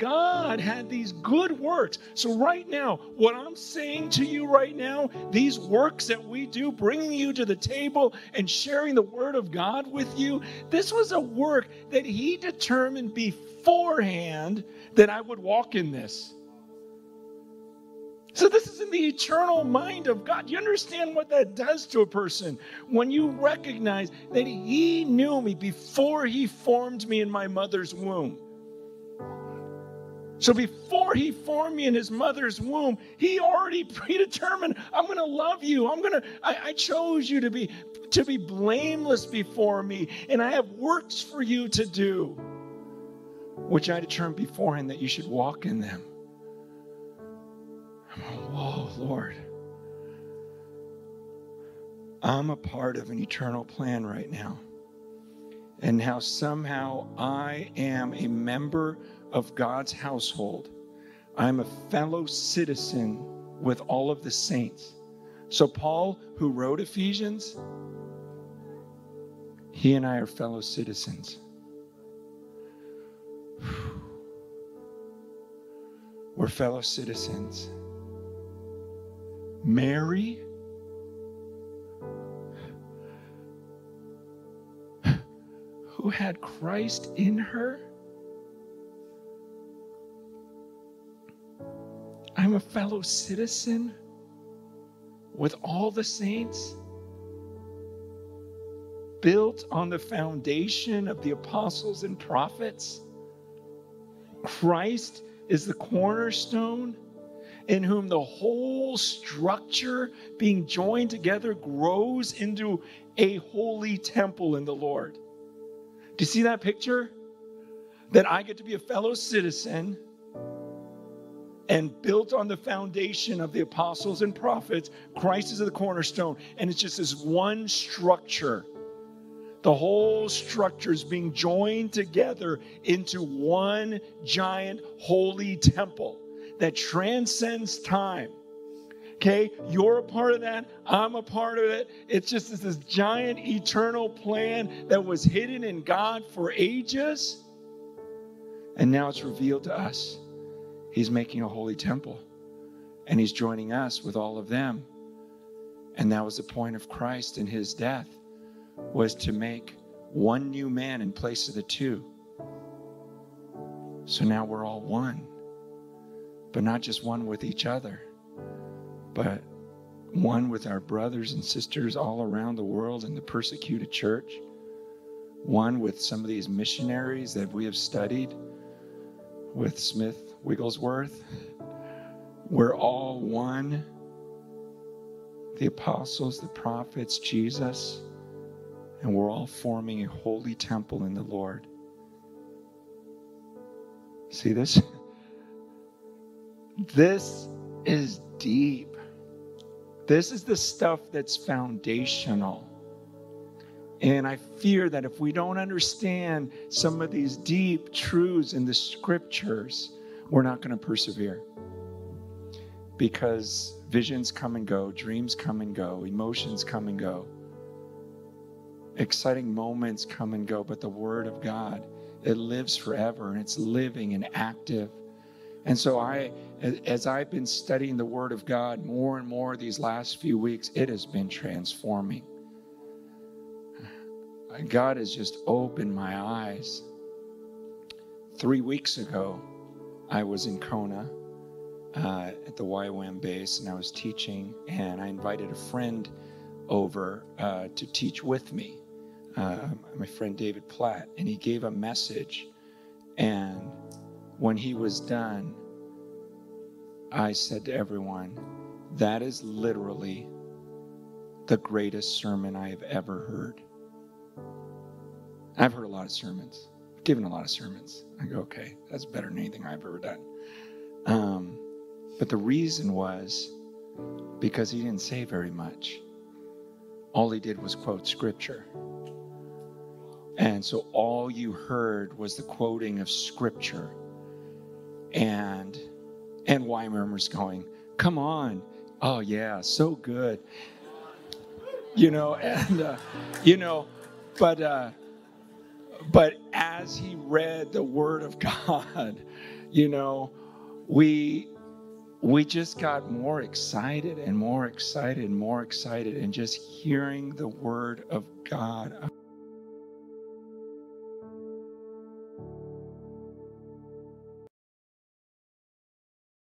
God had these good works. So, right now, what I'm saying to you right now, these works that we do, bringing you to the table and sharing the word of God with you, this was a work that He determined beforehand that I would walk in this. So, this is in the eternal mind of God. You understand what that does to a person when you recognize that He knew me before He formed me in my mother's womb. So, before He formed me in His mother's womb, He already predetermined I'm going to love you. I'm going to, I chose you to be, to be blameless before me, and I have works for you to do, which I determined beforehand that you should walk in them. Oh, Lord. I'm a part of an eternal plan right now. And how somehow I am a member of God's household. I'm a fellow citizen with all of the saints. So, Paul, who wrote Ephesians, he and I are fellow citizens. We're fellow citizens. Mary, who had Christ in her, I'm a fellow citizen with all the saints, built on the foundation of the apostles and prophets. Christ is the cornerstone in whom the whole structure being joined together grows into a holy temple in the Lord. Do you see that picture? That I get to be a fellow citizen and built on the foundation of the apostles and prophets, Christ is the cornerstone, and it's just this one structure. The whole structure is being joined together into one giant holy temple that transcends time. Okay, you're a part of that. I'm a part of it. It's just this giant eternal plan that was hidden in God for ages. And now it's revealed to us. He's making a holy temple. And he's joining us with all of them. And that was the point of Christ in his death was to make one new man in place of the two. So now we're all one but not just one with each other, but one with our brothers and sisters all around the world in the persecuted church, one with some of these missionaries that we have studied with Smith Wigglesworth. We're all one. The apostles, the prophets, Jesus, and we're all forming a holy temple in the Lord. See this? This is deep. This is the stuff that's foundational. And I fear that if we don't understand some of these deep truths in the scriptures, we're not going to persevere. Because visions come and go, dreams come and go, emotions come and go, exciting moments come and go, but the Word of God, it lives forever and it's living and active. And so I as I've been studying the Word of God more and more these last few weeks, it has been transforming. God has just opened my eyes. Three weeks ago, I was in Kona uh, at the YWAM base and I was teaching, and I invited a friend over uh, to teach with me, uh, my friend David Platt, and he gave a message. And when he was done, I said to everyone, that is literally the greatest sermon I have ever heard. I've heard a lot of sermons, given a lot of sermons. I go, okay, that's better than anything I've ever done. Um, but the reason was because he didn't say very much. All he did was quote scripture. And so all you heard was the quoting of scripture. And and YWAMers going, come on. Oh, yeah, so good. You know, and, uh, you know, but, uh, but as he read the word of God, you know, we we just got more excited and more excited and more excited and just hearing the word of God.